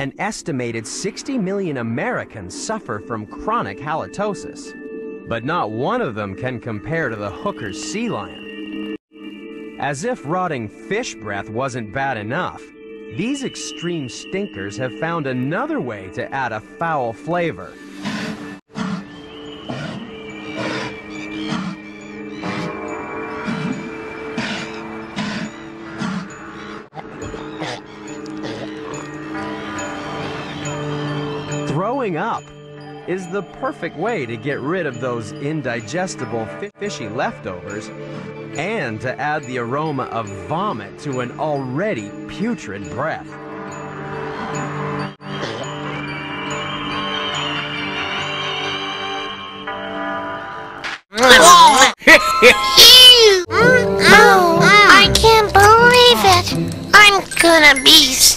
An estimated 60 million Americans suffer from chronic halitosis, but not one of them can compare to the Hooker's sea lion. As if rotting fish breath wasn't bad enough, these extreme stinkers have found another way to add a foul flavor. Throwing up is the perfect way to get rid of those indigestible fishy leftovers and to add the aroma of vomit to an already putrid breath. Oh, oh, oh, oh, I can't believe it. I'm gonna be